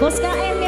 Bos KM